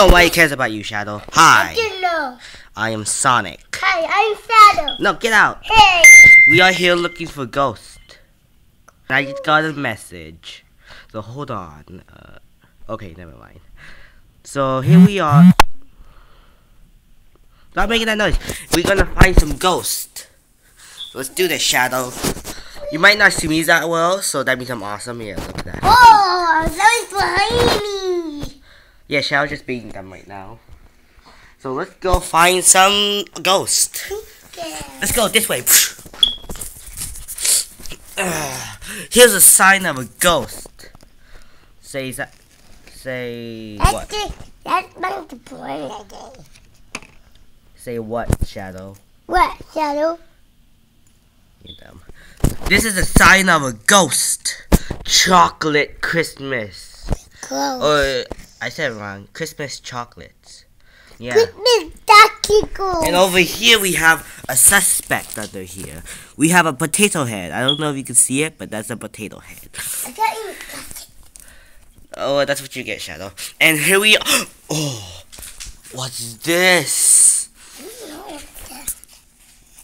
Nobody cares about you, Shadow. Hi. I am Sonic. Hi, I'm Shadow. No, get out. Hey. We are here looking for ghosts. I just got a message. So hold on. Uh, okay, never mind. So here we are. Stop making that noise. We're gonna find some ghosts. Let's do this, Shadow. You might not see me that well, so that means I'm awesome. Yeah, look at that. Oh, something's behind me. Yeah, Shadow's just beating them right now. So let's go find some ghosts. Okay. Let's go this way. Uh, here's a sign of a ghost. Say that. Say That's what? the, that's my point again. Say what, Shadow? What, Shadow? You dumb. This is a sign of a ghost. Chocolate Christmas. Close. Or I said it wrong. Christmas chocolates. Yeah. Christmas Go. And over here we have a suspect under here. We have a potato head. I don't know if you can see it, but that's a potato head. I got you. Oh, that's what you get, Shadow. And here we are. Oh, what's this?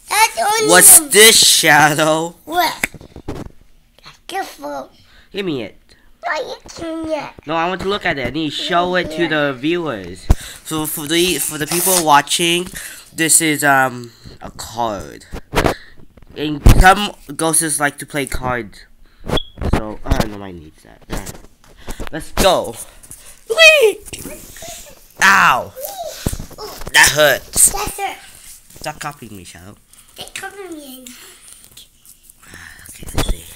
That's only What's this, Shadow? What? Careful. Give me it. Not eating yet. No, I want to look at it. I need to show it to the viewers. So for the for the people watching, this is um a card. And some ghosts like to play cards. So I don't know my needs that. Let's go. Ow! That hurts. That's it. Stop copying me, Shadow. They cover me. Okay, let's see.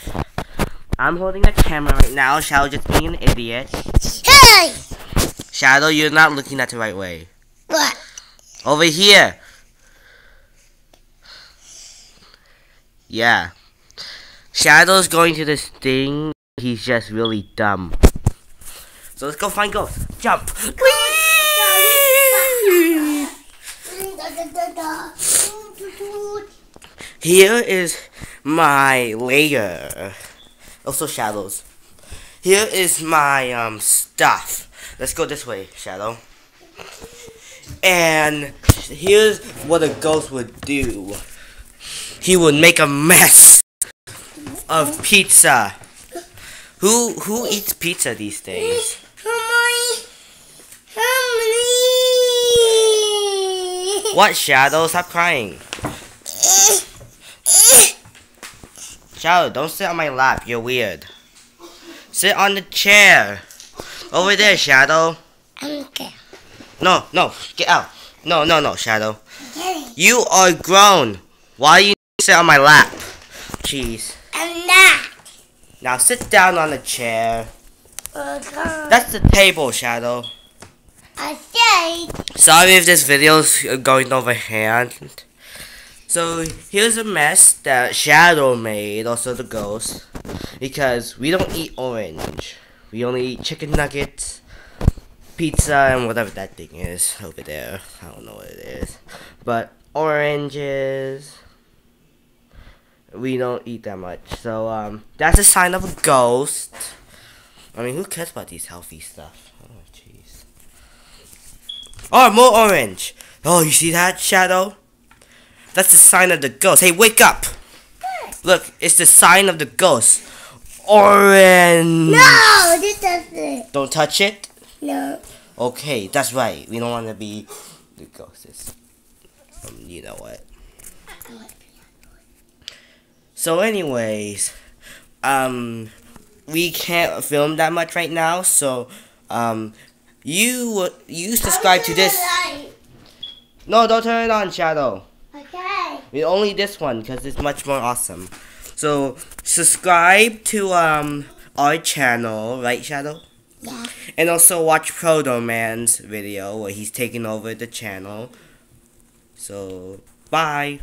I'm holding the camera right now. Shadow just being an idiot. Hey! Shadow, you're not looking at the right way. What? Over here. Yeah. Shadow's going to this thing. He's just really dumb. So let's go find ghosts. Jump. Here is my layer. Also shadows. Here is my um stuff. Let's go this way, Shadow. And here's what a ghost would do. He would make a mess of pizza. Who who eats pizza these days? How many? How many? What Shadow? Stop crying. Shadow, don't sit on my lap. You're weird. Sit on the chair. Over there, Shadow. Okay. No, no, get out. No, no, no, Shadow. You are grown. Why do you sit on my lap? Jeez. I'm not. Now sit down on the chair. That's the table, Shadow. I said. Sorry if this video's going over hand. So here's a mess that Shadow made, also the ghost, because we don't eat orange. We only eat chicken nuggets, pizza, and whatever that thing is over there. I don't know what it is, but oranges. We don't eat that much, so um, that's a sign of a ghost. I mean, who cares about these healthy stuff? Oh, jeez. Oh, more orange. Oh, you see that, Shadow? That's the sign of the ghost. Hey, wake up! Look, it's the sign of the ghost. Orange! No, this doesn't. Don't touch it? No. Okay, that's right. We don't want to be the ghosts. Um, you know what? So, anyways, um, we can't film that much right now, so, um, you you subscribe to this. No, don't turn it on, Shadow. We only this one because it's much more awesome. So subscribe to um our channel, right, Shadow? Yeah. And also watch Proto Man's video where he's taking over the channel. So bye.